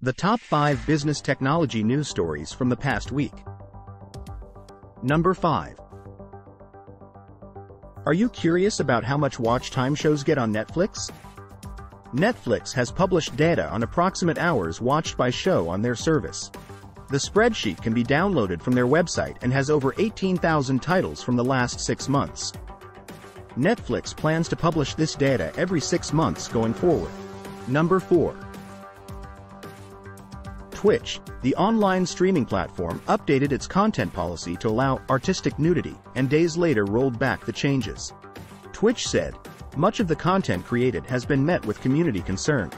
The top 5 business technology news stories from the past week. Number 5. Are you curious about how much watch time shows get on Netflix? Netflix has published data on approximate hours watched by show on their service. The spreadsheet can be downloaded from their website and has over 18,000 titles from the last six months. Netflix plans to publish this data every six months going forward. Number 4. Twitch, the online streaming platform, updated its content policy to allow artistic nudity, and days later rolled back the changes. Twitch said, much of the content created has been met with community concern.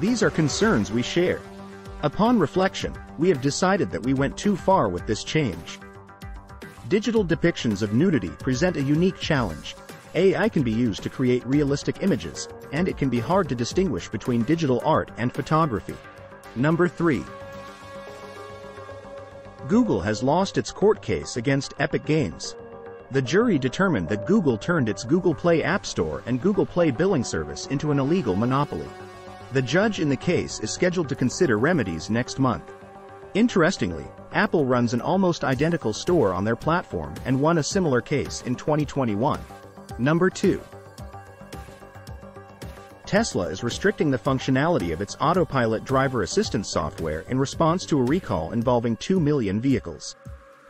These are concerns we share. Upon reflection, we have decided that we went too far with this change. Digital depictions of nudity present a unique challenge. AI can be used to create realistic images, and it can be hard to distinguish between digital art and photography. Number 3. Google has lost its court case against Epic Games. The jury determined that Google turned its Google Play App Store and Google Play billing service into an illegal monopoly. The judge in the case is scheduled to consider remedies next month. Interestingly, Apple runs an almost identical store on their platform and won a similar case in 2021. Number 2. Tesla is restricting the functionality of its autopilot driver assistance software in response to a recall involving 2 million vehicles.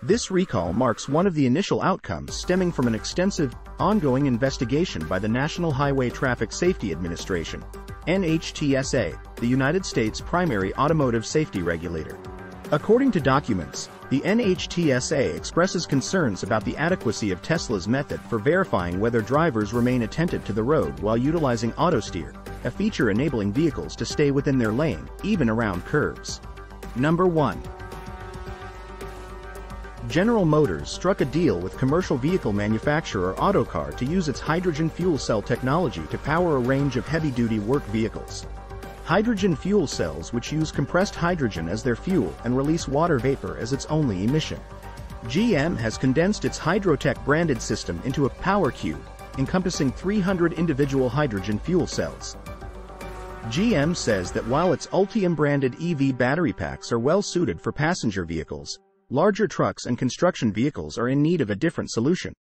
This recall marks one of the initial outcomes stemming from an extensive, ongoing investigation by the National Highway Traffic Safety Administration, NHTSA, the United States' primary automotive safety regulator. According to documents, the NHTSA expresses concerns about the adequacy of Tesla's method for verifying whether drivers remain attentive to the road while utilizing AutoSteer, a feature enabling vehicles to stay within their lane, even around curves. Number 1. General Motors struck a deal with commercial vehicle manufacturer Autocar to use its hydrogen fuel cell technology to power a range of heavy-duty work vehicles. Hydrogen fuel cells which use compressed hydrogen as their fuel and release water vapor as its only emission. GM has condensed its Hydrotec branded system into a power cube, encompassing 300 individual hydrogen fuel cells. GM says that while its Ultium branded EV battery packs are well suited for passenger vehicles, larger trucks and construction vehicles are in need of a different solution.